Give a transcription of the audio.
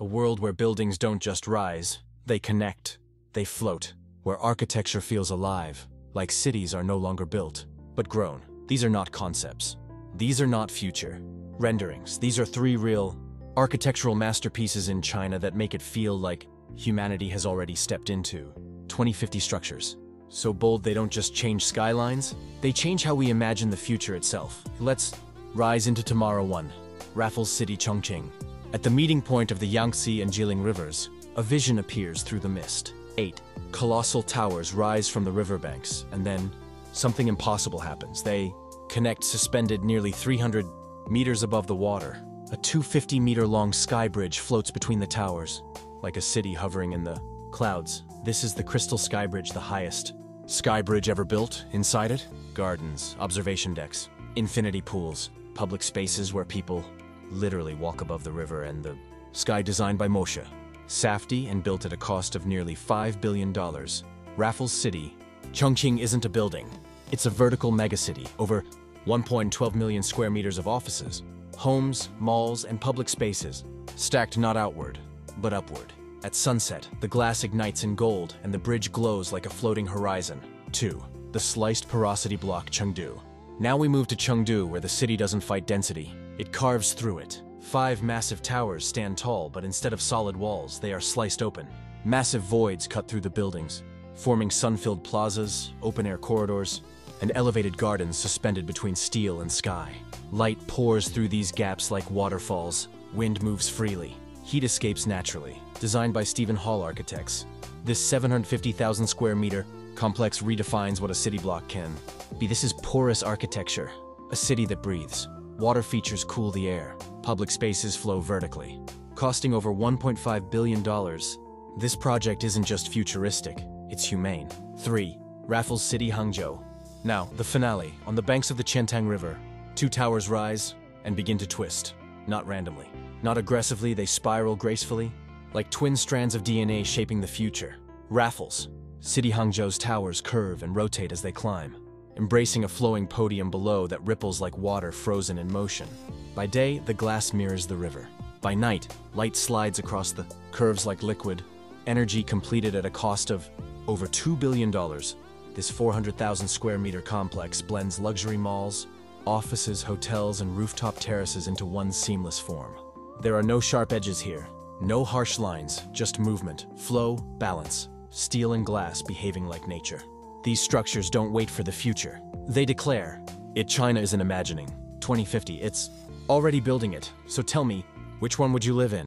A world where buildings don't just rise, they connect, they float. Where architecture feels alive, like cities are no longer built, but grown. These are not concepts. These are not future renderings. These are three real architectural masterpieces in China that make it feel like humanity has already stepped into 2050 structures. So bold they don't just change skylines, they change how we imagine the future itself. Let's rise into tomorrow one. Raffles City, Chongqing. At the meeting point of the Yangtze and Jialing rivers, a vision appears through the mist. 8. Colossal towers rise from the riverbanks, and then something impossible happens. They connect suspended nearly 300 meters above the water. A 250 meter long sky bridge floats between the towers, like a city hovering in the clouds. This is the Crystal Sky Bridge, the highest sky bridge ever built. Inside it, gardens, observation decks, infinity pools, public spaces where people literally walk above the river, and the sky designed by Moshe. Safdie and built at a cost of nearly $5 billion. Raffles City. Chongqing isn't a building. It's a vertical megacity, over 1.12 million square meters of offices, homes, malls, and public spaces, stacked not outward, but upward. At sunset, the glass ignites in gold and the bridge glows like a floating horizon. 2. The sliced porosity block Chengdu. Now we move to Chengdu where the city doesn't fight density. It carves through it. Five massive towers stand tall, but instead of solid walls, they are sliced open. Massive voids cut through the buildings, forming sun-filled plazas, open-air corridors, and elevated gardens suspended between steel and sky. Light pours through these gaps like waterfalls. Wind moves freely. Heat escapes naturally. Designed by Steven Holl Architects. This 750,000 square meter complex redefines what a city block can be. This is porous architecture, a city that breathes. Water features cool the air. Public spaces flow vertically. Costing over $1.5 billion, this project isn't just futuristic, it's humane. 3. Raffles City, Hangzhou. Now, the finale. On the banks of the Qiantang River, two towers rise and begin to twist. Not randomly. Not aggressively, they spiral gracefully, like twin strands of DNA shaping the future. Raffles. City Hangzhou's towers curve and rotate as they climb, embracing a flowing podium below that ripples like water frozen in motion. By day, the glass mirrors the river. By night, light slides across the curves like liquid, energy completed at a cost of over $2 billion. This 400,000 square meter complex blends luxury malls, offices, hotels, and rooftop terraces into one seamless form. There are no sharp edges here, no harsh lines, just movement, flow, balance, steel and glass behaving like nature. These structures don't wait for the future. They declare, it China isn't imagining. 2050, it's already building it. So tell me, which one would you live in?